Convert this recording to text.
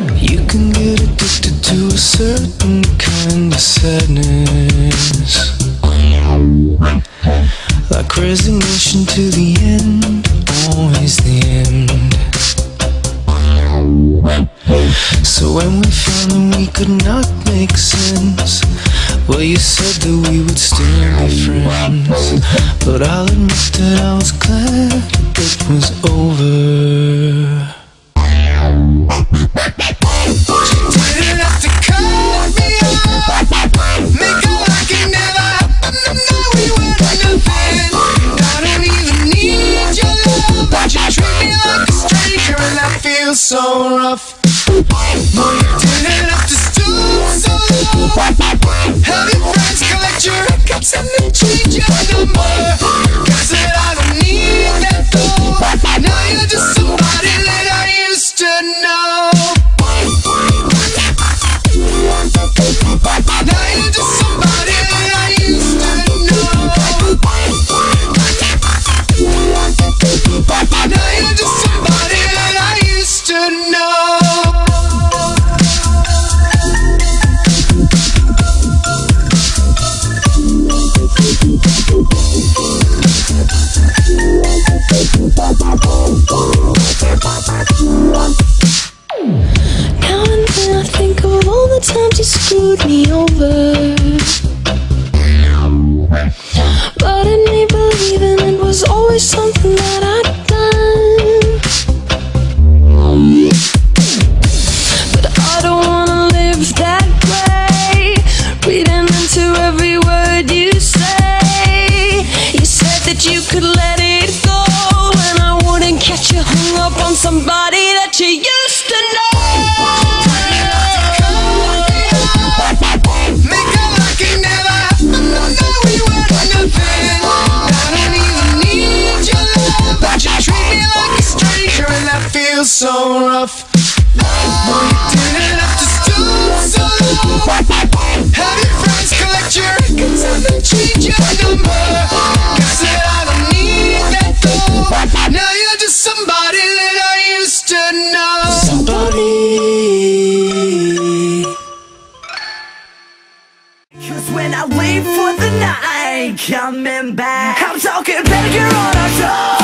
You can get addicted to a certain kind of sadness. Like resignation to the end, always the end. So when we found that we could not make sense, well, you said that we would still be friends. But I'll admit that I was glad it was over. So rough. You screwed me over. But in me believing it was always something that I'd done. But I don't wanna live that way. Reading into every word you say. You said that you could let it go, and I wouldn't catch you hung up on somebody that you used to know. That feels so rough. No, you didn't have to stoop so low. Have your friends collect your records and then change your number. Guess that I don't need that though. Now you're just somebody that I used to know. Somebody. Cause when I leave for the night, coming back, I'm talking pedicure on our toes.